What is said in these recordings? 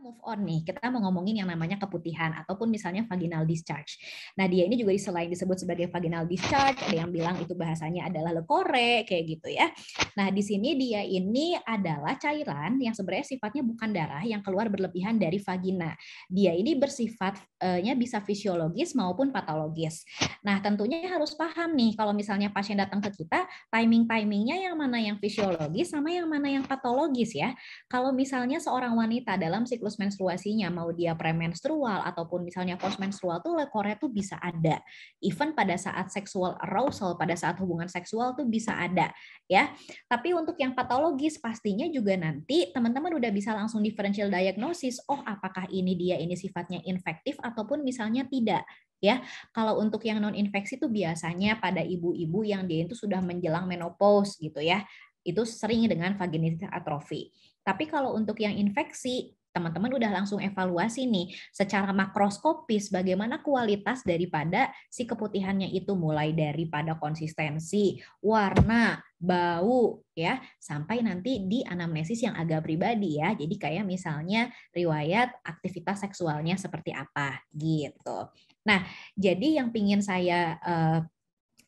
move on nih, kita mau ngomongin yang namanya keputihan ataupun misalnya vaginal discharge. Nah, dia ini juga selain disebut sebagai vaginal discharge, ada yang bilang itu bahasanya adalah lekore kayak gitu ya. Nah, di sini dia ini adalah cairan yang sebenarnya sifatnya bukan darah yang keluar berlebihan dari vagina. Dia ini bersifatnya bisa fisiologis maupun patologis. Nah, tentunya harus paham nih kalau misalnya pasien datang ke kita, timing-timingnya yang mana yang fisiologis sama yang mana yang patologis ya. Kalau misalnya seorang wanita dalam siklus siklus menstruasinya, mau dia premenstrual ataupun misalnya postmenstrual tuh lekore tuh bisa ada. Even pada saat seksual arousal, pada saat hubungan seksual tuh bisa ada ya. Tapi untuk yang patologis pastinya juga nanti teman-teman udah bisa langsung differential diagnosis, oh apakah ini dia ini sifatnya infektif ataupun misalnya tidak ya. Kalau untuk yang non infeksi itu biasanya pada ibu-ibu yang dia itu sudah menjelang menopause gitu ya. Itu sering dengan vaginitis atrofi. Tapi kalau untuk yang infeksi teman-teman udah langsung evaluasi nih secara makroskopis bagaimana kualitas daripada si keputihannya itu mulai daripada konsistensi, warna, bau ya sampai nanti di anamnesis yang agak pribadi ya. Jadi kayak misalnya riwayat aktivitas seksualnya seperti apa gitu. Nah, jadi yang pingin saya uh,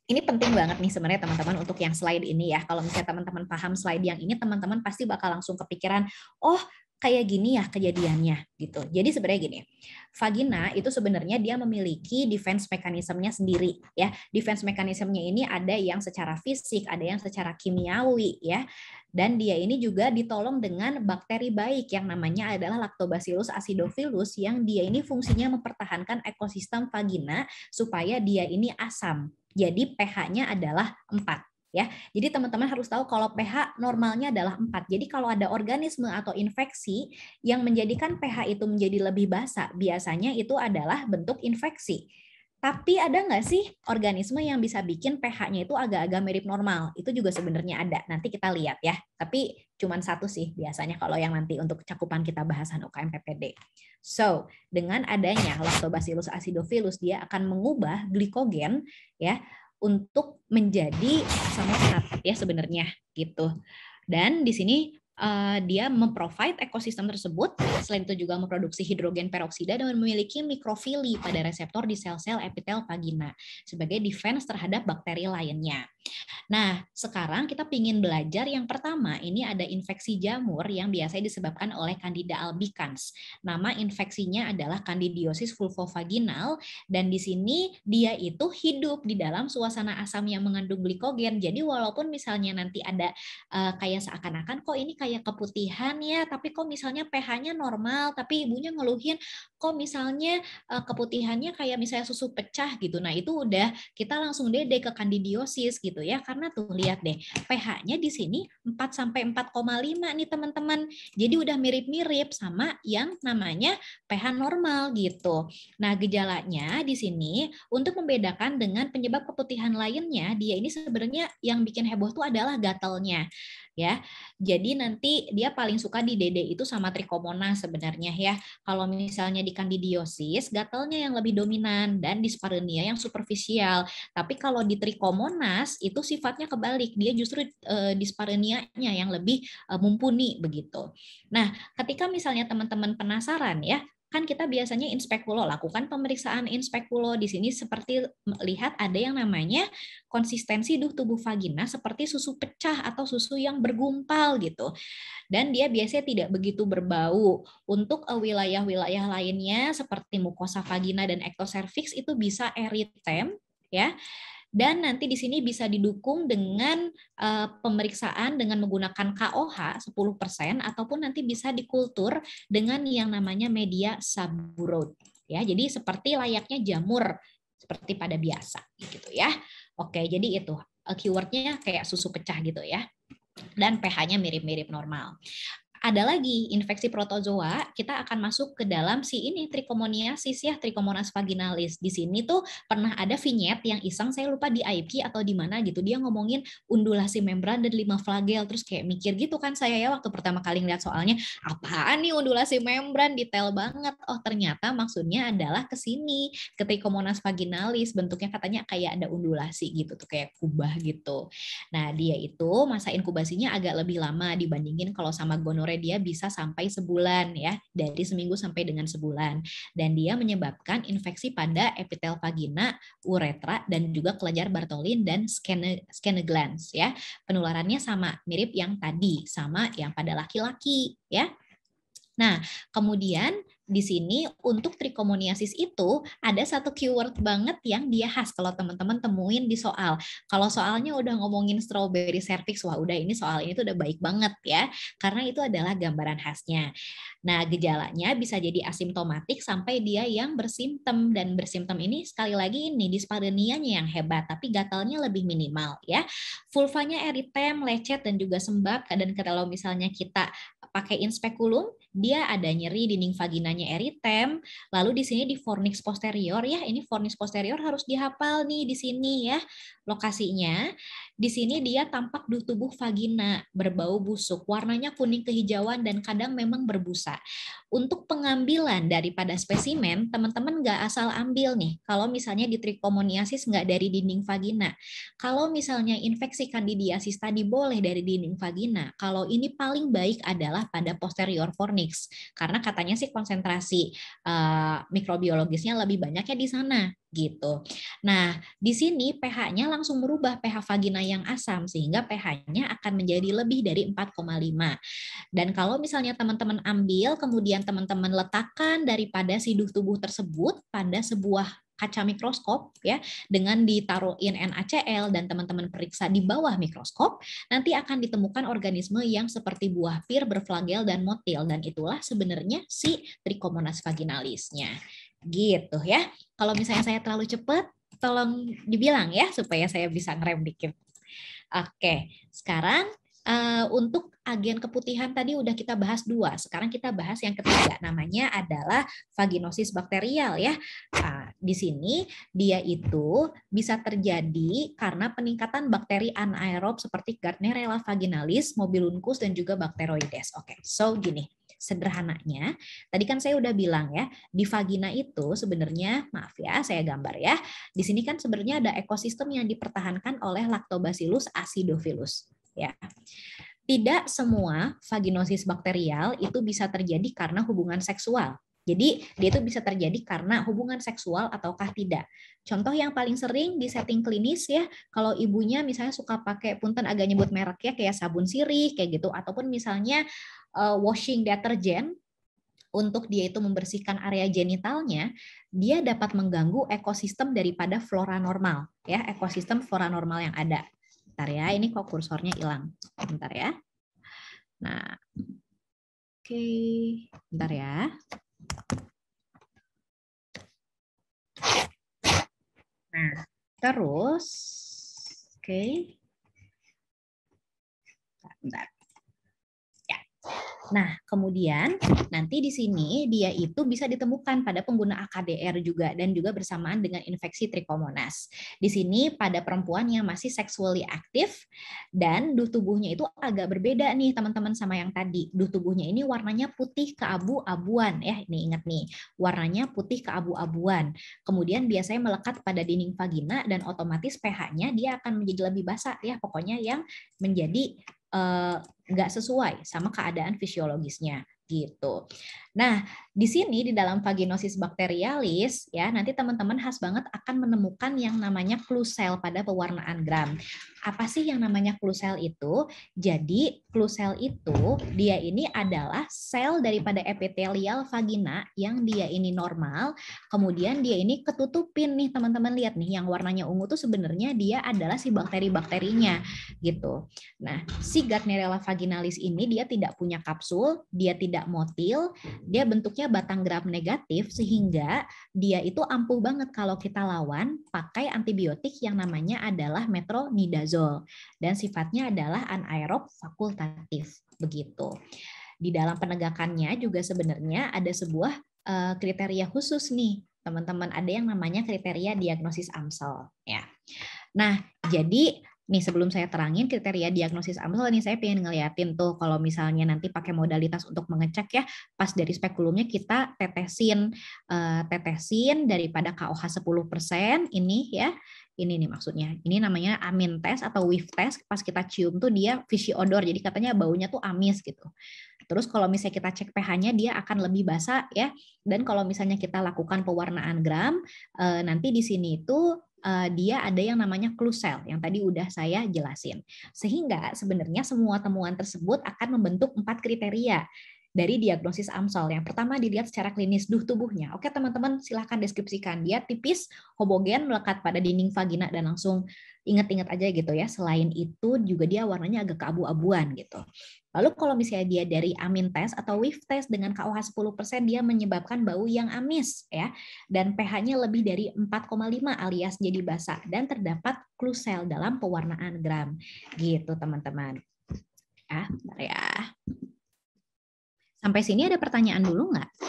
ini penting banget nih sebenarnya teman-teman untuk yang slide ini ya. Kalau misalnya teman-teman paham slide yang ini, teman-teman pasti bakal langsung kepikiran, oh kayak gini ya kejadiannya gitu. Jadi sebenarnya gini, vagina itu sebenarnya dia memiliki defense mekanismenya sendiri ya. Defense mekanismenya ini ada yang secara fisik, ada yang secara kimiawi ya. Dan dia ini juga ditolong dengan bakteri baik yang namanya adalah Lactobacillus acidophilus yang dia ini fungsinya mempertahankan ekosistem vagina supaya dia ini asam. Jadi pH-nya adalah 4 ya. Jadi teman-teman harus tahu kalau pH normalnya adalah 4. Jadi kalau ada organisme atau infeksi yang menjadikan pH itu menjadi lebih basa, biasanya itu adalah bentuk infeksi. Tapi ada nggak sih organisme yang bisa bikin pH-nya itu agak-agak mirip normal? Itu juga sebenarnya ada. Nanti kita lihat ya. Tapi cuma satu sih biasanya kalau yang nanti untuk cakupan kita bahasan UKM PPD. So, dengan adanya Lactobacillus acidophilus dia akan mengubah glikogen ya untuk menjadi asam laktat ya sebenarnya gitu. Dan di sini uh, dia memprovide ekosistem tersebut. Selain itu juga memproduksi hidrogen peroksida dan memiliki mikrofili pada reseptor di sel-sel epitel vagina sebagai defense terhadap bakteri lainnya. Nah, sekarang kita ingin belajar yang pertama, ini ada infeksi jamur yang biasanya disebabkan oleh Candida albicans. Nama infeksinya adalah Candidiosis vulvovaginal dan di sini dia itu hidup di dalam suasana asam yang mengandung glikogen. Jadi walaupun misalnya nanti ada uh, kayak seakan-akan kok ini kayak keputihan ya, tapi kok misalnya pH-nya normal, tapi ibunya ngeluhin kok misalnya uh, keputihannya kayak misalnya susu pecah gitu. Nah, itu udah kita langsung dede ke kandidiosis gitu ya. Karena tuh lihat deh, pH-nya di sini 4 sampai 4,5 nih teman-teman. Jadi udah mirip-mirip sama yang namanya pH normal gitu. Nah, gejalanya di sini untuk membedakan dengan penyebab keputihan lainnya, dia ini sebenarnya yang bikin heboh tuh adalah gatalnya ya. Jadi nanti dia paling suka di dede itu sama trichomonas sebenarnya ya. Kalau misalnya di candidiosis, gatalnya yang lebih dominan dan dispareunia yang superficial. Tapi kalau di trichomonas itu sifatnya kebalik, dia justru e, disparenianya yang lebih e, mumpuni begitu. Nah, ketika misalnya teman-teman penasaran ya, kan kita biasanya inspekulo lakukan pemeriksaan inspekulo di sini seperti lihat ada yang namanya konsistensi duh tubuh vagina seperti susu pecah atau susu yang bergumpal gitu. Dan dia biasanya tidak begitu berbau. Untuk eh, wilayah-wilayah lainnya seperti mukosa vagina dan ektoservix itu bisa eritem ya dan nanti di sini bisa didukung dengan uh, pemeriksaan dengan menggunakan KOH 10% ataupun nanti bisa dikultur dengan yang namanya media saburot ya. Jadi seperti layaknya jamur seperti pada biasa gitu ya. Oke, jadi itu eh, keywordnya kayak susu pecah gitu ya dan pH-nya mirip-mirip normal ada lagi infeksi protozoa, kita akan masuk ke dalam si ini trichomoniasis ya, trichomonas vaginalis. Di sini tuh pernah ada vignette yang iseng saya lupa di IP atau di mana gitu. Dia ngomongin undulasi membran dan lima flagel terus kayak mikir gitu kan saya ya waktu pertama kali ngeliat soalnya, apaan nih undulasi membran detail banget. Oh, ternyata maksudnya adalah ke sini, ke trichomonas vaginalis, bentuknya katanya kayak ada undulasi gitu tuh kayak kubah gitu. Nah, dia itu masa inkubasinya agak lebih lama dibandingin kalau sama gonore umurnya dia bisa sampai sebulan ya, dari seminggu sampai dengan sebulan. Dan dia menyebabkan infeksi pada epitel vagina, uretra, dan juga kelenjar Bartholin dan skene glands ya. Penularannya sama, mirip yang tadi, sama yang pada laki-laki ya. Nah, kemudian di sini untuk trikomoniasis itu ada satu keyword banget yang dia khas kalau teman-teman temuin di soal. Kalau soalnya udah ngomongin strawberry cervix, wah udah ini soal ini tuh udah baik banget ya, karena itu adalah gambaran khasnya. Nah, gejalanya bisa jadi asimptomatik sampai dia yang bersimptom dan bersimptom ini sekali lagi ini disparenianya yang hebat, tapi gatalnya lebih minimal ya. Vulvanya eritem, lecet dan juga sembab dan kalau misalnya kita pakai inspekulum, dia ada nyeri dinding vaginanya eritem, lalu di sini di fornix posterior ya, ini fornix posterior harus dihafal nih di sini ya lokasinya. Di sini dia tampak di tubuh vagina berbau busuk, warnanya kuning kehijauan dan kadang memang berbusa. Untuk pengambilan daripada spesimen, teman-teman nggak asal ambil nih. Kalau misalnya di trichomoniasis nggak dari dinding vagina. Kalau misalnya infeksi candidiasis tadi boleh dari dinding vagina. Kalau ini paling baik adalah pada posterior fornix karena katanya sih konsentrasi uh, mikrobiologisnya lebih banyaknya di sana gitu. Nah, di sini pH-nya langsung merubah pH vagina yang asam sehingga pH-nya akan menjadi lebih dari 4,5. Dan kalau misalnya teman-teman ambil kemudian teman-teman letakkan daripada siduh tubuh tersebut pada sebuah kaca mikroskop ya dengan ditaruhin NaCl dan teman-teman periksa di bawah mikroskop nanti akan ditemukan organisme yang seperti buah pir berflagel dan motil dan itulah sebenarnya si Trichomonas vaginalisnya gitu ya. Kalau misalnya saya terlalu cepat, tolong dibilang ya supaya saya bisa ngerem dikit. Oke, sekarang uh, untuk agen keputihan tadi udah kita bahas dua. Sekarang kita bahas yang ketiga, namanya adalah vaginosis bakterial ya. Nah, di sini dia itu bisa terjadi karena peningkatan bakteri anaerob seperti Gardnerella vaginalis, Mobiluncus dan juga Bacteroides. Oke, so gini sederhananya, tadi kan saya udah bilang ya, di vagina itu sebenarnya, maaf ya, saya gambar ya, di sini kan sebenarnya ada ekosistem yang dipertahankan oleh Lactobacillus acidophilus. Ya. Tidak semua vaginosis bakterial itu bisa terjadi karena hubungan seksual. Jadi dia itu bisa terjadi karena hubungan seksual ataukah tidak. Contoh yang paling sering di setting klinis ya, kalau ibunya misalnya suka pakai punten agak nyebut merek ya kayak sabun sirih kayak gitu ataupun misalnya uh, washing deterjen untuk dia itu membersihkan area genitalnya, dia dapat mengganggu ekosistem daripada flora normal, ya ekosistem flora normal yang ada. Bentar ya, ini kok kursornya hilang. Bentar ya. Nah, oke, okay. bentar ya. Nah, terus, oke. Okay. Bentar. Nah, kemudian nanti di sini dia itu bisa ditemukan pada pengguna AKDR juga dan juga bersamaan dengan infeksi trikomonas. Di sini pada perempuan yang masih sexually aktif dan duh tubuhnya itu agak berbeda nih teman-teman sama yang tadi. Duh tubuhnya ini warnanya putih keabu-abuan ya. Ini ingat nih, warnanya putih keabu-abuan. Kemudian biasanya melekat pada dinding vagina dan otomatis pH-nya dia akan menjadi lebih basah ya. Pokoknya yang menjadi eh, nggak sesuai sama keadaan fisiologisnya gitu. Nah, di sini di dalam vaginosis bakterialis ya, nanti teman-teman khas banget akan menemukan yang namanya klusel pada pewarnaan gram. Apa sih yang namanya klusel itu? Jadi, klusel itu dia ini adalah sel daripada epitelial vagina yang dia ini normal, kemudian dia ini ketutupin nih teman-teman lihat nih yang warnanya ungu tuh sebenarnya dia adalah si bakteri-bakterinya gitu. Nah, si Gardnerella vaginalis ini dia tidak punya kapsul, dia tidak motil, dia bentuknya batang gram negatif sehingga dia itu ampuh banget kalau kita lawan pakai antibiotik yang namanya adalah metronidazole dan sifatnya adalah anaerob fakultatif begitu. Di dalam penegakannya juga sebenarnya ada sebuah uh, kriteria khusus nih teman-teman ada yang namanya kriteria diagnosis AMSEL ya. Nah, jadi Nih sebelum saya terangin kriteria diagnosis AMSEL ini saya pengen ngeliatin tuh kalau misalnya nanti pakai modalitas untuk mengecek ya pas dari spekulumnya kita tetesin uh, tetesin daripada KOH 10% ini ya ini nih maksudnya. Ini namanya amin test atau whiff test. Pas kita cium tuh dia fishy odor. Jadi katanya baunya tuh amis gitu. Terus kalau misalnya kita cek pH-nya dia akan lebih basa ya. Dan kalau misalnya kita lakukan pewarnaan gram, eh, nanti di sini itu eh, dia ada yang namanya klusel yang tadi udah saya jelasin. Sehingga sebenarnya semua temuan tersebut akan membentuk empat kriteria dari diagnosis AMSOL. Yang pertama dilihat secara klinis duh tubuhnya. Oke teman-teman silahkan deskripsikan. Dia tipis, homogen, melekat pada dinding vagina dan langsung ingat-ingat aja gitu ya. Selain itu juga dia warnanya agak keabu-abuan gitu. Lalu kalau misalnya dia dari amin test atau whiff test dengan KOH 10% dia menyebabkan bau yang amis ya dan pH-nya lebih dari 4,5 alias jadi basah dan terdapat klusel dalam pewarnaan gram. Gitu teman-teman. Ah, bentar ya. Sampai sini ada pertanyaan dulu nggak?